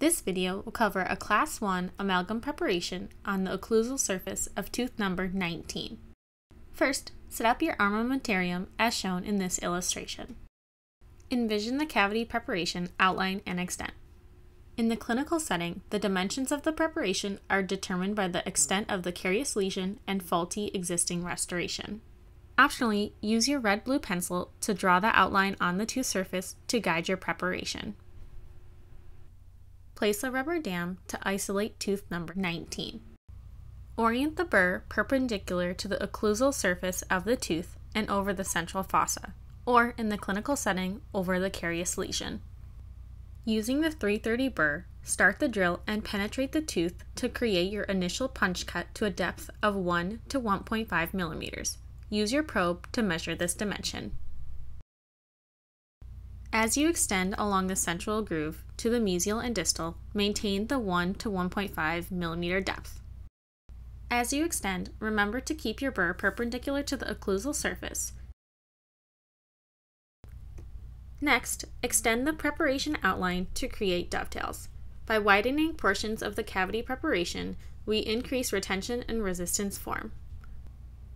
This video will cover a Class 1 amalgam preparation on the occlusal surface of tooth number 19. First, set up your armamentarium as shown in this illustration. Envision the cavity preparation outline and extent. In the clinical setting, the dimensions of the preparation are determined by the extent of the carious lesion and faulty existing restoration. Optionally, use your red blue pencil to draw the outline on the tooth surface to guide your preparation. Place a rubber dam to isolate tooth number 19. Orient the burr perpendicular to the occlusal surface of the tooth and over the central fossa, or in the clinical setting, over the carious lesion. Using the 330 burr, start the drill and penetrate the tooth to create your initial punch cut to a depth of 1 to 1.5 millimeters. Use your probe to measure this dimension. As you extend along the central groove to the mesial and distal, maintain the 1 to 1.5 millimeter depth. As you extend, remember to keep your burr perpendicular to the occlusal surface. Next, extend the preparation outline to create dovetails. By widening portions of the cavity preparation, we increase retention and resistance form.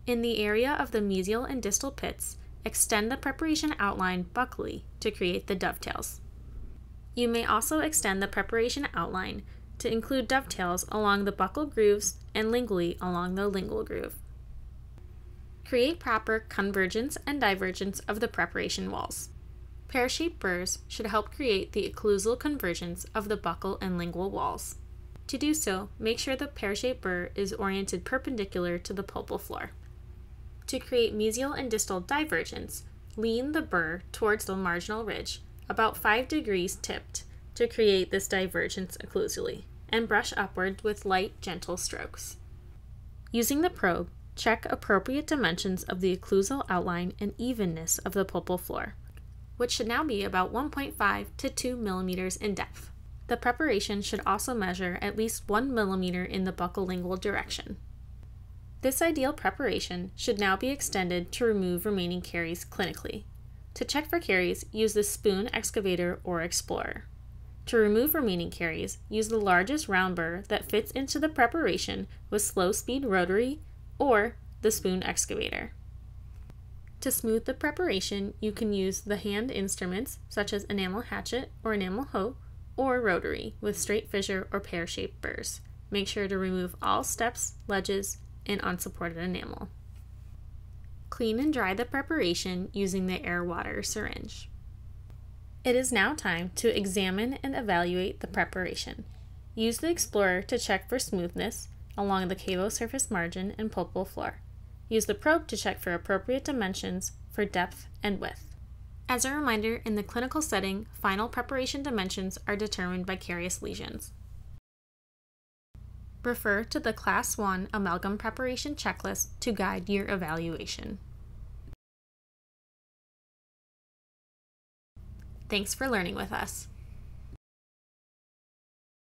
In the area of the mesial and distal pits, Extend the preparation outline buccally to create the dovetails. You may also extend the preparation outline to include dovetails along the buccal grooves and lingually along the lingual groove. Create proper convergence and divergence of the preparation walls. Pear-shaped burrs should help create the occlusal convergence of the buccal and lingual walls. To do so, make sure the pear-shaped burr is oriented perpendicular to the pulpal floor. To create mesial and distal divergence, lean the burr towards the marginal ridge, about 5 degrees tipped, to create this divergence occlusally, and brush upward with light, gentle strokes. Using the probe, check appropriate dimensions of the occlusal outline and evenness of the pulpal floor, which should now be about 1.5 to 2 millimeters in depth. The preparation should also measure at least 1 millimeter in the buccal lingual direction. This ideal preparation should now be extended to remove remaining caries clinically. To check for caries, use the spoon excavator or explorer. To remove remaining caries, use the largest round burr that fits into the preparation with slow speed rotary or the spoon excavator. To smooth the preparation, you can use the hand instruments such as enamel hatchet or enamel hoe or rotary with straight fissure or pear-shaped burrs. Make sure to remove all steps, ledges, and unsupported enamel. Clean and dry the preparation using the air water syringe. It is now time to examine and evaluate the preparation. Use the Explorer to check for smoothness along the cavo surface margin and pulpal floor. Use the probe to check for appropriate dimensions for depth and width. As a reminder, in the clinical setting, final preparation dimensions are determined by carious lesions. Refer to the Class 1 Amalgam Preparation Checklist to guide your evaluation. Thanks for learning with us.